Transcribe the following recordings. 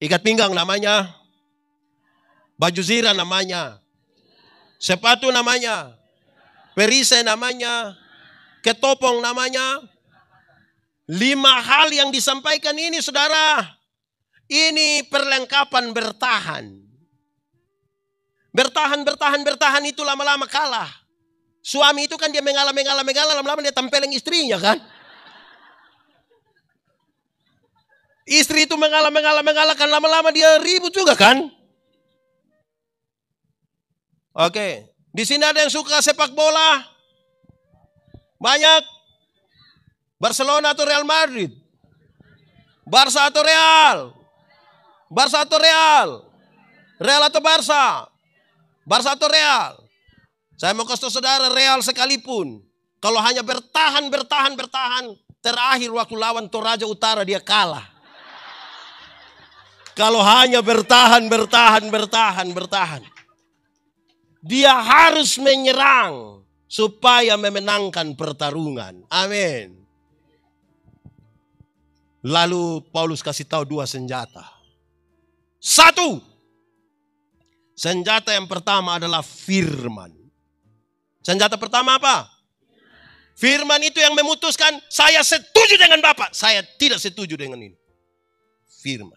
Ikat pinggang namanya. Baju zira namanya. Sepatu namanya. Perisai namanya. Ketopong namanya. Lima hal yang disampaikan ini saudara. Ini perlengkapan bertahan. Bertahan, bertahan, bertahan itu lama-lama kalah. Suami itu kan dia mengalah, mengalah, mengalah, lama-lama dia tempeleng istrinya kan. Istri itu mengalah, mengalah, mengalah, kan lama-lama dia ribut juga kan. Oke, di sini ada yang suka sepak bola. Banyak. Barcelona atau Real Madrid. Barca atau Real. Barca atau Real. Real atau Barca. Barca atau Real. Saya mau kasih saudara Real sekalipun. Kalau hanya bertahan, bertahan, bertahan. Terakhir waktu lawan Toraja Utara dia kalah. Kalau hanya bertahan, bertahan, bertahan, bertahan. Dia harus menyerang supaya memenangkan pertarungan. Amin. Lalu Paulus kasih tahu dua senjata. Satu, senjata yang pertama adalah firman. Senjata pertama apa? Firman itu yang memutuskan saya setuju dengan Bapak, saya tidak setuju dengan ini. Firman.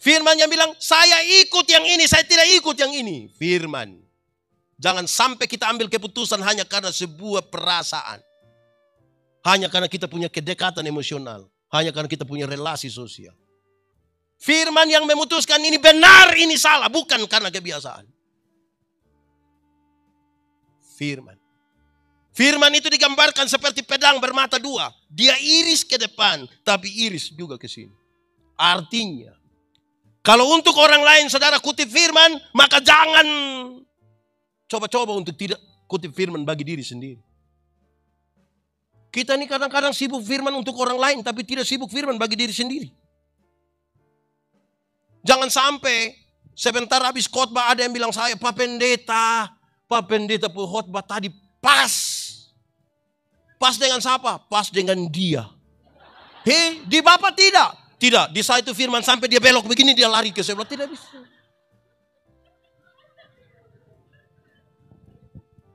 Firman yang bilang, saya ikut yang ini, saya tidak ikut yang ini. Firman. Jangan sampai kita ambil keputusan hanya karena sebuah perasaan. Hanya karena kita punya kedekatan emosional. Hanya karena kita punya relasi sosial. Firman yang memutuskan ini benar, ini salah. Bukan karena kebiasaan. Firman. Firman itu digambarkan seperti pedang bermata dua. Dia iris ke depan, tapi iris juga ke sini. Artinya, kalau untuk orang lain saudara kutip firman, maka jangan coba-coba untuk tidak kutip firman bagi diri sendiri. Kita ini kadang-kadang sibuk firman untuk orang lain, tapi tidak sibuk firman bagi diri sendiri. Jangan sampai sebentar habis khotbah ada yang bilang saya, Pak Pendeta, Pak Pendeta khotbah tadi pas. Pas dengan siapa? Pas dengan dia. Hei, di Bapak tidak. Tidak, di saat itu firman sampai dia belok begini dia lari ke sebelah. Tidak bisa.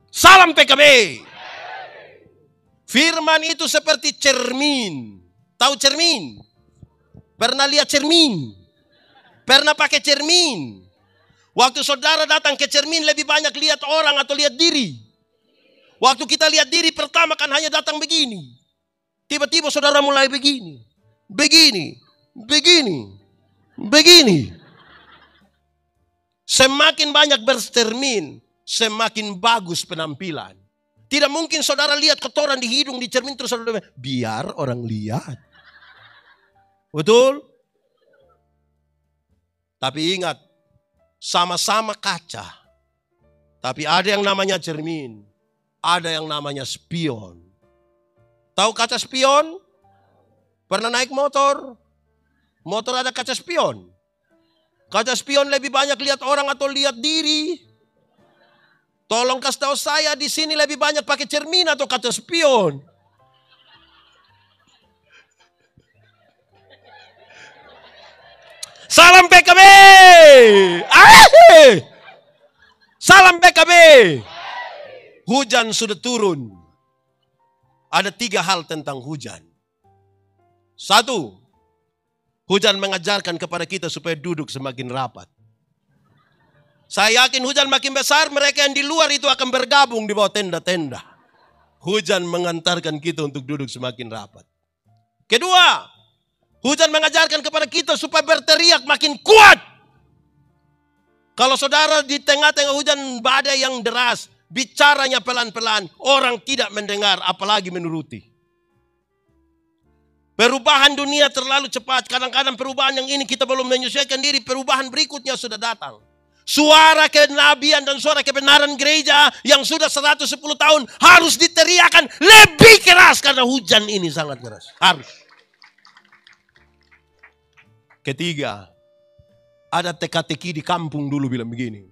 Salam PKB. Firman itu seperti cermin. Tahu cermin? Pernah lihat cermin? Pernah pakai cermin? Waktu saudara datang ke cermin lebih banyak lihat orang atau lihat diri. Waktu kita lihat diri pertama kan hanya datang begini. Tiba-tiba saudara mulai begini. Begini. Begini. Begini. Semakin banyak bercermin, semakin bagus penampilan. Tidak mungkin saudara lihat kotoran di hidung, di cermin terus saudara biar orang lihat. Betul? Tapi ingat, sama-sama kaca. Tapi ada yang namanya cermin, ada yang namanya spion. Tahu kaca spion? Pernah naik motor? Motor ada kaca spion. Kaca spion lebih banyak lihat orang atau lihat diri. Tolong kasih tahu saya di sini lebih banyak pakai cermin atau kaca spion. Salam PKB. Salam PKB. Hujan sudah turun. Ada tiga hal tentang hujan. Satu, hujan mengajarkan kepada kita supaya duduk semakin rapat. Saya yakin hujan makin besar, mereka yang di luar itu akan bergabung di bawah tenda-tenda. Hujan mengantarkan kita untuk duduk semakin rapat. Kedua, hujan mengajarkan kepada kita supaya berteriak makin kuat. Kalau saudara di tengah-tengah hujan badai yang deras, bicaranya pelan-pelan, orang tidak mendengar, apalagi menuruti. Perubahan dunia terlalu cepat. Kadang-kadang perubahan yang ini kita belum menyesuaikan diri. Perubahan berikutnya sudah datang. Suara kenabian dan suara kebenaran gereja yang sudah 110 tahun harus diteriakan lebih keras karena hujan ini sangat keras. Harus. Ketiga, Ada teka-teki di kampung dulu bilang begini.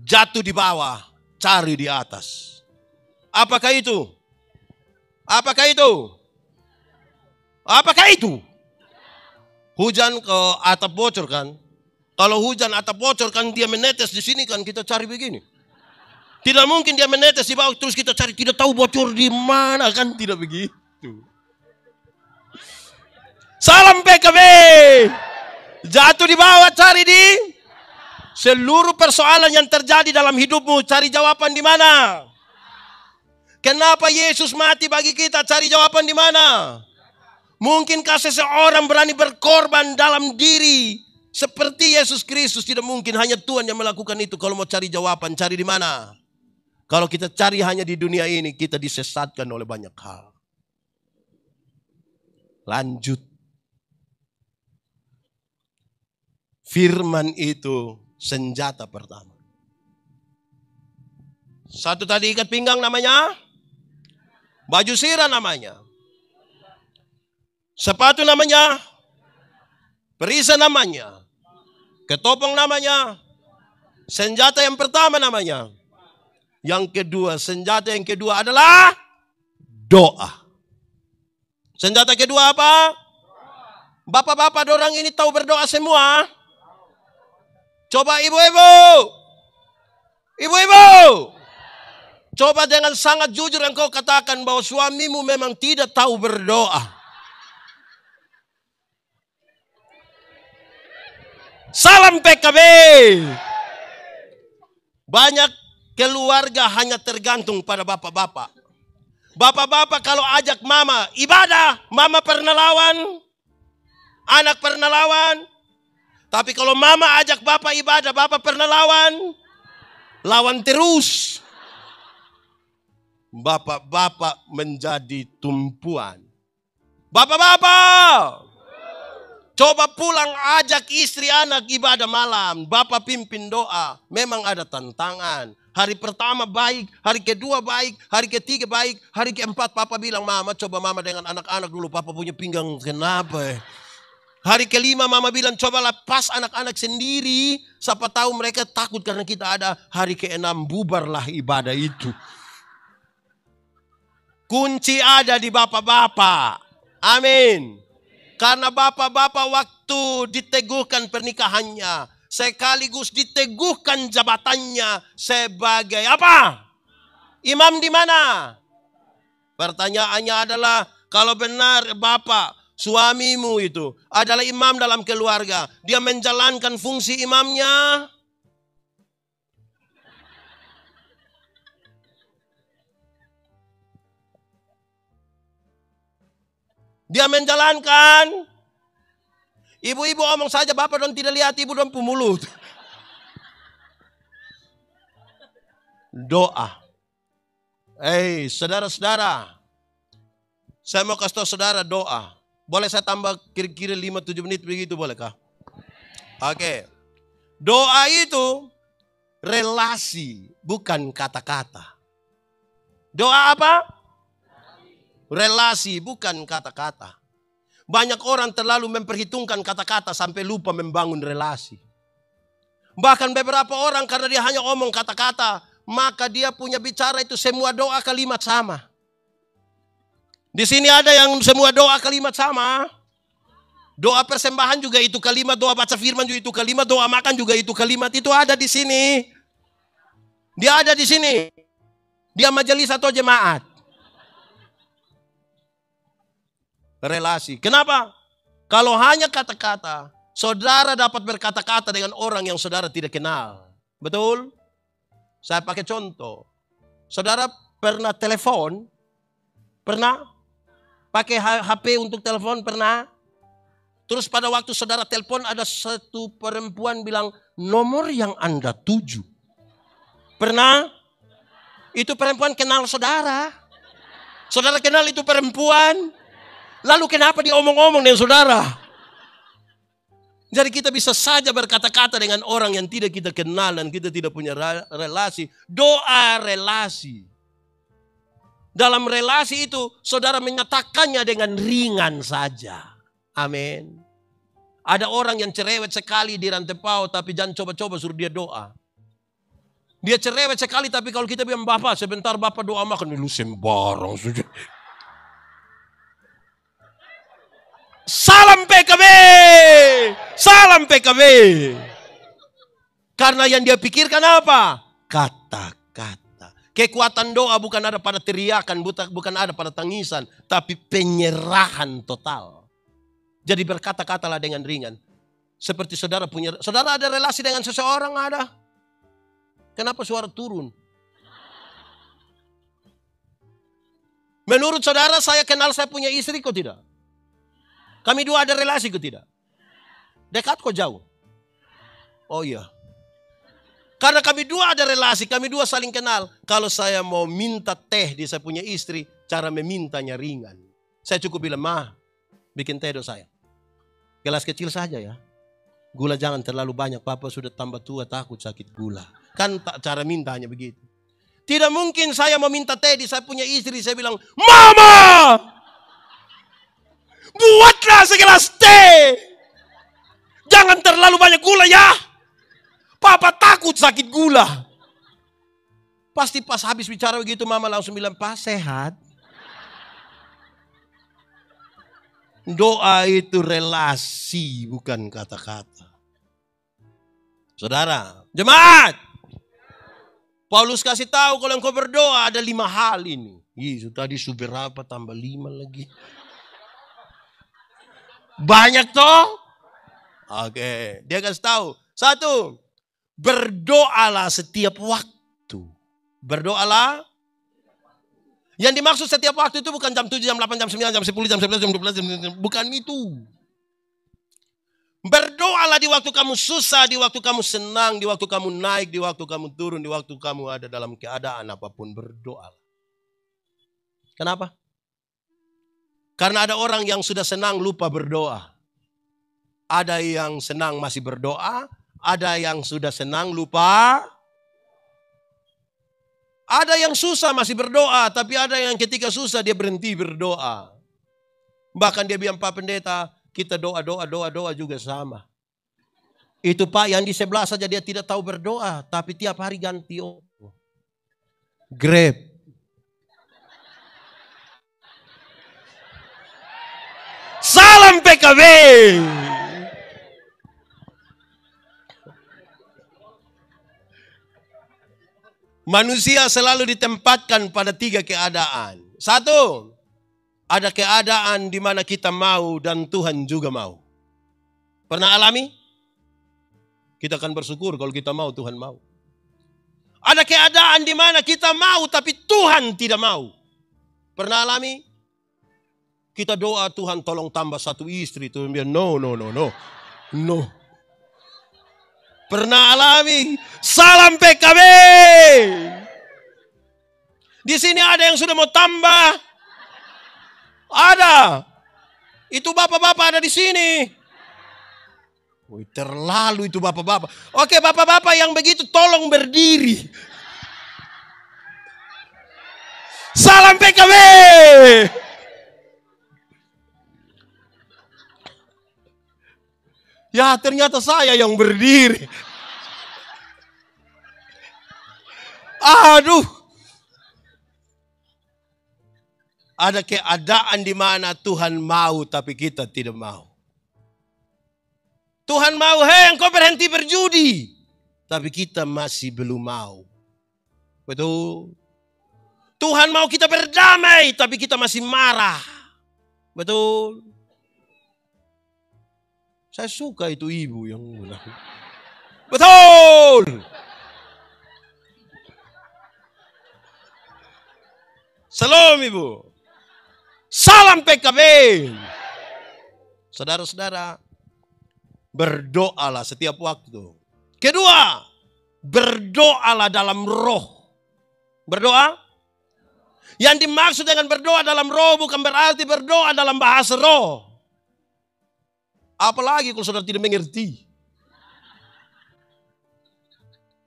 Jatuh di bawah, cari di atas. Apakah itu? Apakah itu? Apakah itu? Hujan ke atap bocor kan? Kalau hujan atap bocor kan dia menetes di sini kan kita cari begini. Tidak mungkin dia menetes di bawah terus kita cari tidak tahu bocor di mana kan tidak begitu. Salam PKB. Jatuh di bawah cari di seluruh persoalan yang terjadi dalam hidupmu cari jawaban di mana? Kenapa Yesus mati bagi kita? Cari jawaban di mana? Mungkinkah seseorang berani berkorban dalam diri seperti Yesus Kristus? Tidak mungkin hanya Tuhan yang melakukan itu. Kalau mau cari jawaban, cari di mana? Kalau kita cari hanya di dunia ini, kita disesatkan oleh banyak hal. Lanjut. Firman itu senjata pertama. Satu tadi ikat pinggang namanya. Baju sirah namanya. Sepatu namanya. Perisa namanya. Ketopong namanya. Senjata yang pertama namanya. Yang kedua, senjata yang kedua adalah doa. Senjata kedua apa? Bapak-bapak dorang ini tahu berdoa semua. Coba ibu-ibu. Ibu-ibu. Coba dengan sangat jujur engkau katakan bahwa suamimu memang tidak tahu berdoa. Salam PKB. Banyak keluarga hanya tergantung pada bapak-bapak. Bapak-bapak kalau ajak mama ibadah, mama pernah lawan. Anak pernah lawan. Tapi kalau mama ajak bapak ibadah, bapak pernah lawan. Lawan terus. Bapak-bapak menjadi tumpuan. Bapak-bapak, Coba pulang ajak istri anak ibadah malam. Bapak pimpin doa. Memang ada tantangan. Hari pertama baik, hari kedua baik, hari ketiga baik, hari keempat papa bilang, mama coba mama dengan anak-anak dulu. Papa punya pinggang kenapa ya? Hari kelima mama bilang coba lepas anak-anak sendiri. Siapa tahu mereka takut karena kita ada. Hari keenam bubarlah ibadah itu. Kunci ada di bapak-bapak. Amin. Karena bapak-bapak waktu diteguhkan pernikahannya, sekaligus diteguhkan jabatannya sebagai apa? Imam di mana? Pertanyaannya adalah kalau benar bapak suamimu itu adalah imam dalam keluarga, dia menjalankan fungsi imamnya, Dia menjalankan. Ibu-ibu omong saja, bapak dong tidak lihat ibu dong pemulut. Doa. Eh, saudara-saudara. Saya mau kasih tahu saudara doa. Boleh saya tambah kira-kira 5-7 menit begitu bolehkah? Oke. Doa itu relasi, bukan kata-kata. Doa apa? Relasi bukan kata-kata. Banyak orang terlalu memperhitungkan kata-kata sampai lupa membangun relasi. Bahkan beberapa orang karena dia hanya omong kata-kata, maka dia punya bicara itu semua doa kalimat sama. Di sini ada yang semua doa kalimat sama. Doa persembahan juga itu kalimat, doa baca firman juga itu kalimat, doa makan juga itu kalimat. Itu ada di sini. Dia ada di sini. Dia majelis atau jemaat. relasi. Kenapa? Kalau hanya kata-kata, saudara dapat berkata-kata dengan orang yang saudara tidak kenal. Betul? Saya pakai contoh. Saudara pernah telepon? Pernah? Pakai HP untuk telepon? Pernah? Terus pada waktu saudara telepon ada satu perempuan bilang nomor yang Anda tuju. Pernah? Itu perempuan kenal saudara. Saudara kenal itu perempuan. Lalu kenapa dia omong-omong dengan saudara? Jadi kita bisa saja berkata-kata dengan orang yang tidak kita kenal dan kita tidak punya relasi. Doa relasi. Dalam relasi itu saudara menyatakannya dengan ringan saja. Amin. Ada orang yang cerewet sekali di rantepau tapi jangan coba-coba suruh dia doa. Dia cerewet sekali tapi kalau kita bilang Bapak sebentar Bapak doa makan. Lu sembarang saja. Salam PKB! Salam PKB! Karena yang dia pikirkan apa? Kata-kata. Kekuatan doa bukan ada pada teriakan, bukan ada pada tangisan, tapi penyerahan total. Jadi berkata-katalah dengan ringan. Seperti saudara punya, saudara ada relasi dengan seseorang ada. Kenapa suara turun? Menurut saudara saya kenal saya punya istri kok tidak? Kami dua ada relasi kok tidak? Dekat kok jauh? Oh iya. Karena kami dua ada relasi, kami dua saling kenal. Kalau saya mau minta teh di saya punya istri, cara memintanya ringan. Saya cukup bilang, mah, bikin teh do saya. Gelas kecil saja ya. Gula jangan terlalu banyak, papa sudah tambah tua takut sakit gula. Kan tak cara mintanya begitu. Tidak mungkin saya meminta teh di saya punya istri, saya bilang, Mama! Buatlah segelas teh! Jangan terlalu banyak gula ya! Takut sakit gula. Pasti pas habis bicara begitu mama langsung bilang, Pak sehat. Doa itu relasi bukan kata-kata. Saudara, jemaat. Paulus kasih tahu kalau engkau berdoa ada lima hal ini. Yesus tadi berapa tambah lima lagi. Banyak toh? Oke, dia kasih tahu. Satu, Berdoalah setiap waktu. Berdoalah. Yang dimaksud setiap waktu itu bukan jam 7, jam 8, jam 9, jam 10, jam 11, jam 12, jam 12. Bukan itu. Berdoalah di waktu kamu susah, di waktu kamu senang, di waktu kamu naik, di waktu kamu turun, di waktu kamu ada dalam keadaan apa pun. Berdoalah. Kenapa? Karena ada orang yang sudah senang lupa berdoa. Ada yang senang masih berdoa, ada yang sudah senang lupa. Ada yang susah masih berdoa, tapi ada yang ketika susah dia berhenti berdoa. Bahkan dia bilang Pak Pendeta, kita doa, doa, doa, doa juga sama. Itu Pak yang di sebelah saja dia tidak tahu berdoa, tapi tiap hari ganti oh. Grab. Salam PKB. Manusia selalu ditempatkan pada tiga keadaan. Satu, ada keadaan di mana kita mau dan Tuhan juga mau. Pernah alami? Kita akan bersyukur kalau kita mau, Tuhan mau. Ada keadaan di mana kita mau tapi Tuhan tidak mau. Pernah alami? Kita doa Tuhan tolong tambah satu istri. Tuhan bilang no, no, no, no. No. Pernah alami? Salam PKB. Di sini ada yang sudah mau tambah. Ada. Itu bapak-bapak ada di sini. Wih, terlalu itu bapak-bapak. Oke, bapak-bapak yang begitu tolong berdiri. Salam PKB. Ya ternyata saya yang berdiri. Aduh. Ada keadaan di mana Tuhan mau tapi kita tidak mau. Tuhan mau, hei engkau berhenti berjudi. Tapi kita masih belum mau. Betul. Tuhan mau kita berdamai tapi kita masih marah. Betul. Saya suka itu ibu yang ulang. Betul. Salam ibu. Salam PKB. Saudara-saudara, berdoalah setiap waktu. Kedua, berdoalah dalam roh. Berdoa? Yang dimaksud dengan berdoa dalam roh bukan berarti berdoa dalam bahasa roh. Apalagi kalau saudara tidak mengerti.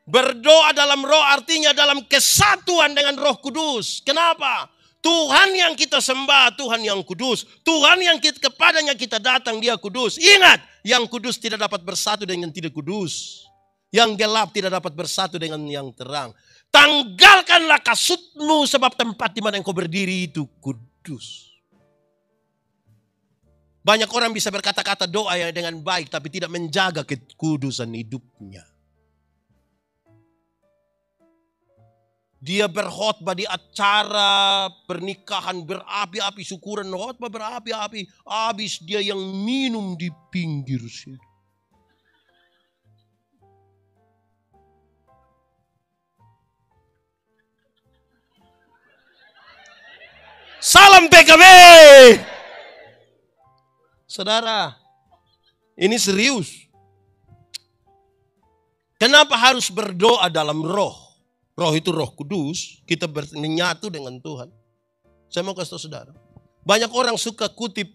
Berdoa dalam roh artinya dalam kesatuan dengan roh kudus. Kenapa? Tuhan yang kita sembah, Tuhan yang kudus. Tuhan yang kita, kepadanya kita datang, dia kudus. Ingat, yang kudus tidak dapat bersatu dengan yang tidak kudus. Yang gelap tidak dapat bersatu dengan yang terang. Tanggalkanlah kasutmu sebab tempat di mana engkau berdiri itu kudus. Banyak orang bisa berkata-kata doa yang dengan baik tapi tidak menjaga kekudusan hidupnya. Dia berkhotbah di acara pernikahan berapi-api, syukuran khotbah berapi-api. Habis dia yang minum di pinggir situ. Salam PKB. Saudara, ini serius. Kenapa harus berdoa dalam roh? Roh itu roh kudus, kita menyatu dengan Tuhan. Saya mau kasih tahu saudara. Banyak orang suka kutip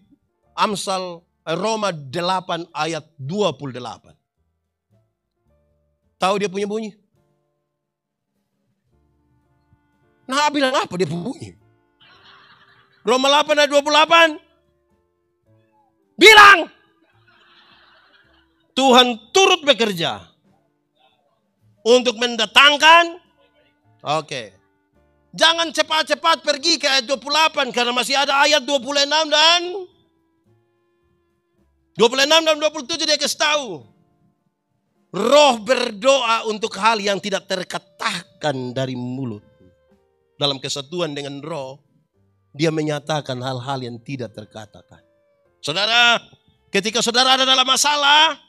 Amsal eh, Roma 8 ayat 28. Tahu dia punya bunyi? Nah bilang apa dia punya bunyi? Roma 8 ayat 28. Bilang. Tuhan turut bekerja. Untuk mendatangkan. Oke. Jangan cepat-cepat pergi ke ayat 28. Karena masih ada ayat 26 dan. 26 dan 27 dia kasih tahu. Roh berdoa untuk hal yang tidak terkatakan dari mulut. Dalam kesatuan dengan roh dia menyatakan hal-hal yang tidak terkatakan. Saudara, ketika saudara ada dalam masalah,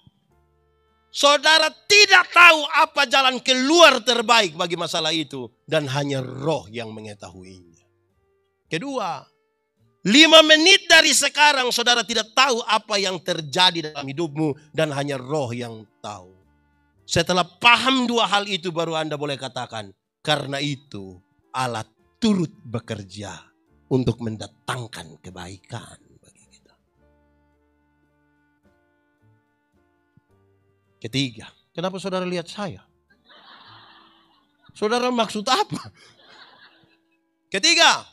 saudara tidak tahu apa jalan keluar terbaik bagi masalah itu. Dan hanya roh yang mengetahuinya. Kedua, lima menit dari sekarang saudara tidak tahu apa yang terjadi dalam hidupmu. Dan hanya roh yang tahu. Setelah paham dua hal itu baru Anda boleh katakan. Karena itu alat turut bekerja untuk mendatangkan kebaikan Ketiga, kenapa saudara lihat saya? Saudara maksud apa? Ketiga,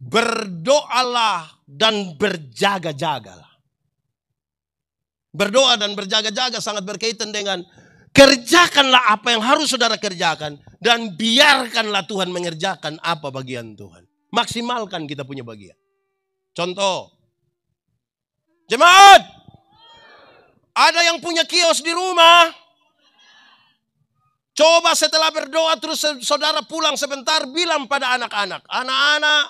berdoalah dan berjaga-jagalah. Berdoa dan berjaga-jaga sangat berkaitan dengan Kerjakanlah apa yang harus saudara kerjakan. Dan biarkanlah Tuhan mengerjakan apa bagian Tuhan. Maksimalkan kita punya bagian. Contoh. Jemaat. Ada yang punya kios di rumah. Coba setelah berdoa terus saudara pulang sebentar bilang pada anak-anak. Anak-anak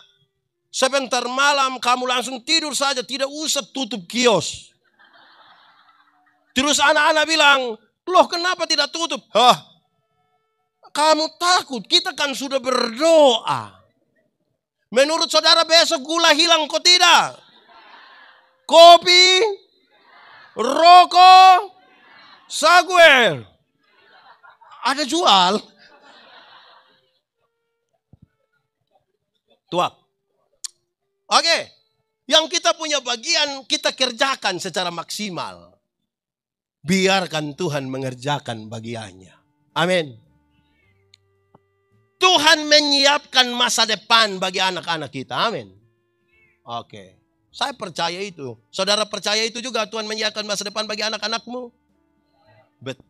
sebentar malam kamu langsung tidur saja tidak usah tutup kios. Terus anak-anak bilang, Loh kenapa tidak tutup? Hah? Kamu takut, kita kan sudah berdoa. Menurut saudara besok gula hilang kok tidak? Kopi, rokok, saguer. Ada jual. Tuak. Oke. Yang kita punya bagian kita kerjakan secara maksimal biarkan Tuhan mengerjakan bagiannya. Amin. Tuhan menyiapkan masa depan bagi anak-anak kita. Amin. Oke. Saya percaya itu. Saudara percaya itu juga Tuhan menyiapkan masa depan bagi anak-anakmu?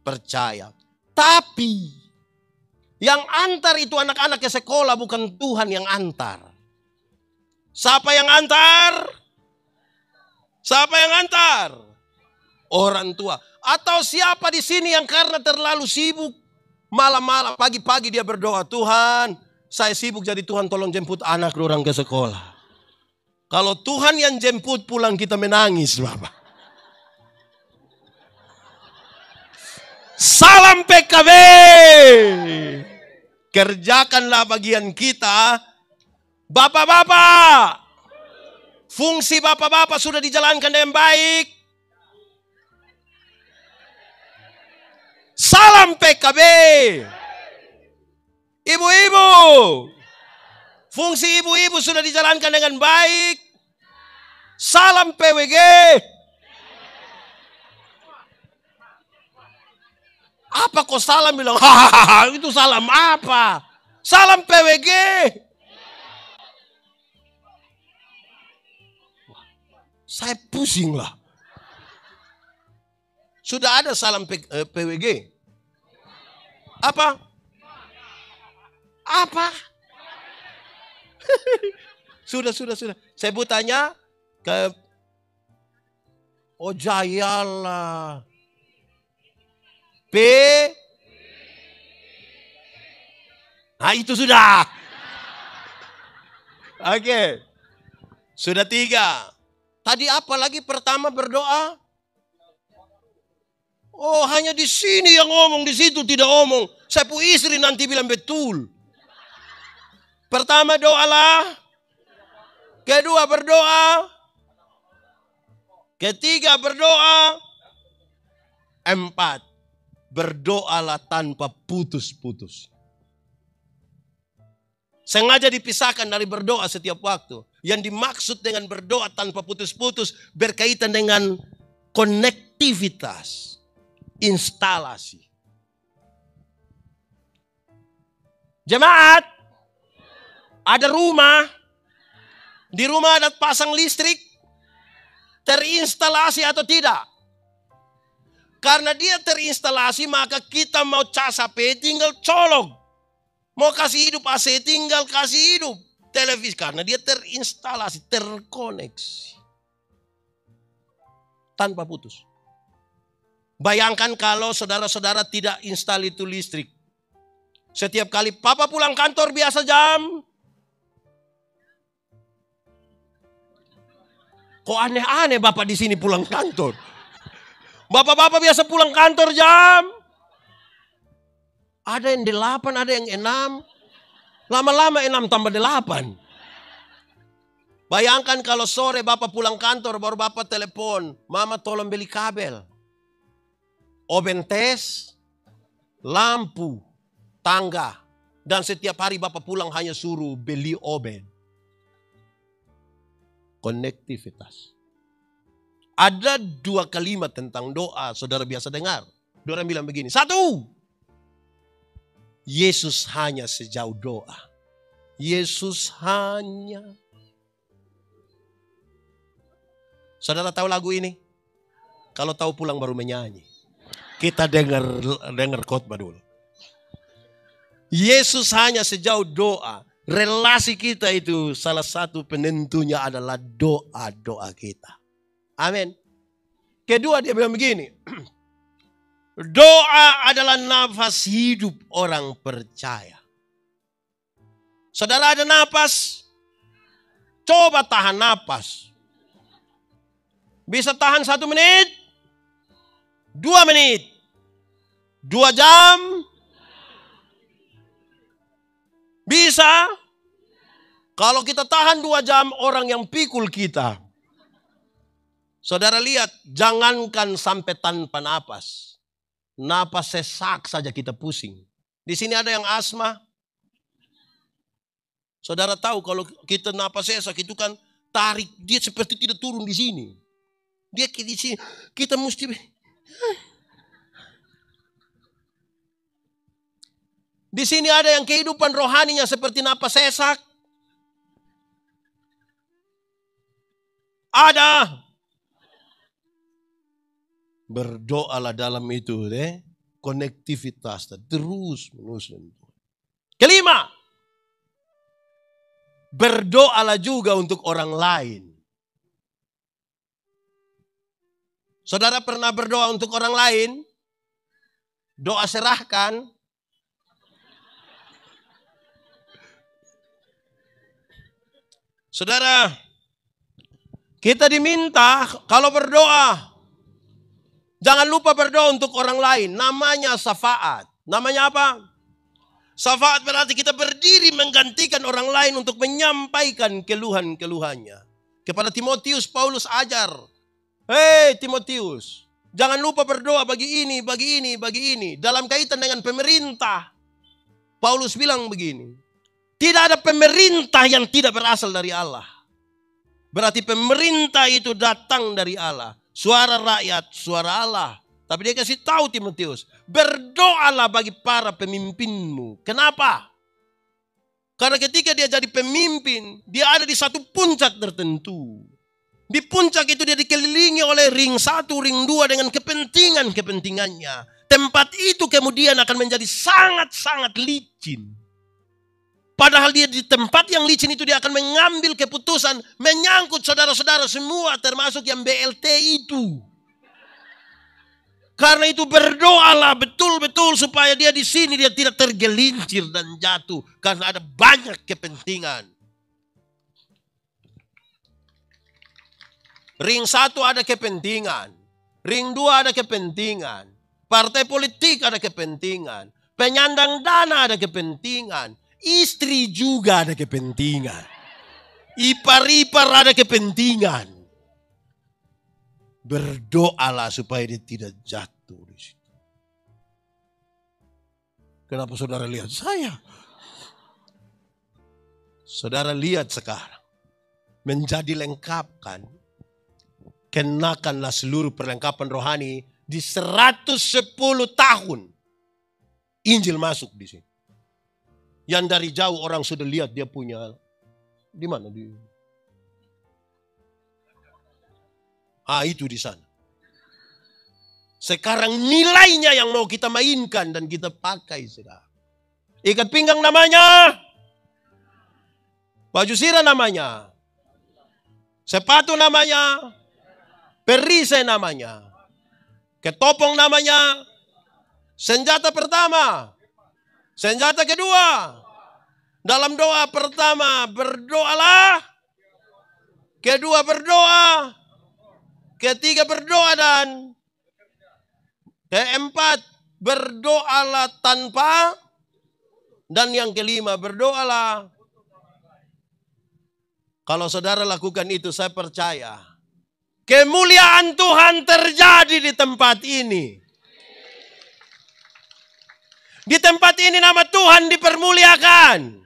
Percaya. Tapi yang antar itu anak-anak ke sekolah bukan Tuhan yang antar. Siapa yang antar? Siapa yang antar? Orang tua. Atau siapa di sini yang karena terlalu sibuk malam-malam pagi-pagi dia berdoa, Tuhan, saya sibuk jadi Tuhan tolong jemput anak orang ke sekolah. Kalau Tuhan yang jemput pulang kita menangis, Bapak. Salam PKB. Kerjakanlah bagian kita. Bapak-bapak. Fungsi bapak-bapak sudah dijalankan dengan baik. Salam PKB. Ibu-ibu. Fungsi ibu-ibu sudah dijalankan dengan baik. Salam PWG. Apa kok salam bilang, hahaha itu salam apa? Salam PWG. Saya pusing lah. Sudah ada salam PWG. Eh, apa? Apa? sudah, sudah, sudah. Saya bertanya ke Oh Jayalah. P. Nah itu sudah. Oke. Sudah tiga. Tadi apa lagi pertama berdoa? Oh hanya di sini yang ngomong, di situ tidak ngomong. Saya pu istri nanti bilang betul. Pertama doalah. Kedua berdoa. Ketiga berdoa. Empat. Berdoalah tanpa putus-putus. Sengaja dipisahkan dari berdoa setiap waktu. Yang dimaksud dengan berdoa tanpa putus-putus berkaitan dengan konektivitas, instalasi. Jemaat, ada rumah, di rumah ada pasang listrik, terinstalasi atau tidak? Karena dia terinstalasi maka kita mau cas HP tinggal colok. Mau kasih hidup AC tinggal kasih hidup televisi karena dia terinstalasi, terkoneksi. Tanpa putus. Bayangkan kalau saudara-saudara tidak install itu listrik. Setiap kali papa pulang kantor biasa jam. Kok aneh-aneh bapak di sini pulang kantor? Bapak-bapak biasa pulang kantor jam. Ada yang delapan, ada yang enam. Lama-lama enam tambah delapan. Bayangkan kalau sore bapak pulang kantor baru bapak telepon. Mama tolong beli kabel. Oven tes, lampu, tangga. Dan setiap hari bapak pulang hanya suruh beli oven. Konektivitas. Ada dua kalimat tentang doa, saudara biasa dengar. Dua orang bilang begini, satu, Yesus hanya sejauh doa. Yesus hanya. Saudara tahu lagu ini? Kalau tahu pulang baru menyanyi. Kita dengar dengar khotbah dulu. Yesus hanya sejauh doa. Relasi kita itu salah satu penentunya adalah doa-doa kita. Amin. Kedua dia bilang begini. Doa adalah nafas hidup orang percaya. Saudara ada nafas? Coba tahan nafas. Bisa tahan satu menit? Dua menit? Dua jam? Bisa? Kalau kita tahan dua jam orang yang pikul kita. Saudara lihat, jangankan sampai tanpa napas. Napas sesak saja kita pusing. Di sini ada yang asma. Saudara tahu kalau kita napas sesak itu kan tarik dia seperti tidak turun di sini. Dia di sini kita mesti Di sini ada yang kehidupan rohaninya seperti napas sesak. Ada. Berdoalah dalam itu deh. Konektivitas terus menerus. Kelima. Berdoalah juga untuk orang lain. Saudara pernah berdoa untuk orang lain? Doa serahkan. Saudara, kita diminta kalau berdoa, jangan lupa berdoa untuk orang lain. Namanya syafaat. Namanya apa? Syafaat berarti kita berdiri menggantikan orang lain untuk menyampaikan keluhan-keluhannya. Kepada Timotius, Paulus ajar. Hei Timotius, jangan lupa berdoa bagi ini, bagi ini, bagi ini. Dalam kaitan dengan pemerintah, Paulus bilang begini. Tidak ada pemerintah yang tidak berasal dari Allah. Berarti pemerintah itu datang dari Allah. Suara rakyat, suara Allah. Tapi dia kasih tahu Timotius, berdoalah bagi para pemimpinmu. Kenapa? Karena ketika dia jadi pemimpin, dia ada di satu puncak tertentu. Di puncak itu dia dikelilingi oleh ring satu, ring dua dengan kepentingan-kepentingannya. Tempat itu kemudian akan menjadi sangat-sangat licin. Padahal dia di tempat yang licin itu dia akan mengambil keputusan menyangkut saudara-saudara semua termasuk yang BLT itu. Karena itu berdoalah betul-betul supaya dia di sini dia tidak tergelincir dan jatuh karena ada banyak kepentingan. Ring satu ada kepentingan. Ring dua ada kepentingan. Partai politik ada kepentingan. Penyandang dana ada kepentingan. Istri juga ada kepentingan. Ipar-ipar ada kepentingan. Berdoalah supaya dia tidak jatuh di situ. Kenapa saudara lihat saya? Saudara lihat sekarang. Menjadi lengkapkan kenakanlah seluruh perlengkapan rohani di 110 tahun. Injil masuk di sini. Yang dari jauh orang sudah lihat dia punya di mana di Ah itu di sana. Sekarang nilainya yang mau kita mainkan dan kita pakai sekarang. Ikat pinggang namanya. Baju sirah namanya. Sepatu namanya. Perisai namanya. Ketopong namanya. Senjata pertama. Senjata kedua. Dalam doa pertama berdoalah. Kedua berdoa. Ketiga berdoa dan keempat berdoalah tanpa dan yang kelima berdoalah. Kalau saudara lakukan itu saya percaya Kemuliaan Tuhan terjadi di tempat ini. Di tempat ini nama Tuhan dipermuliakan.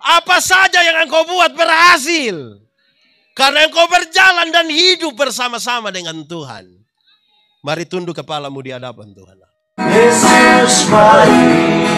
Apa saja yang engkau buat berhasil. Karena engkau berjalan dan hidup bersama-sama dengan Tuhan. Mari tunduk kepalamu di hadapan Tuhan. Yesus baik.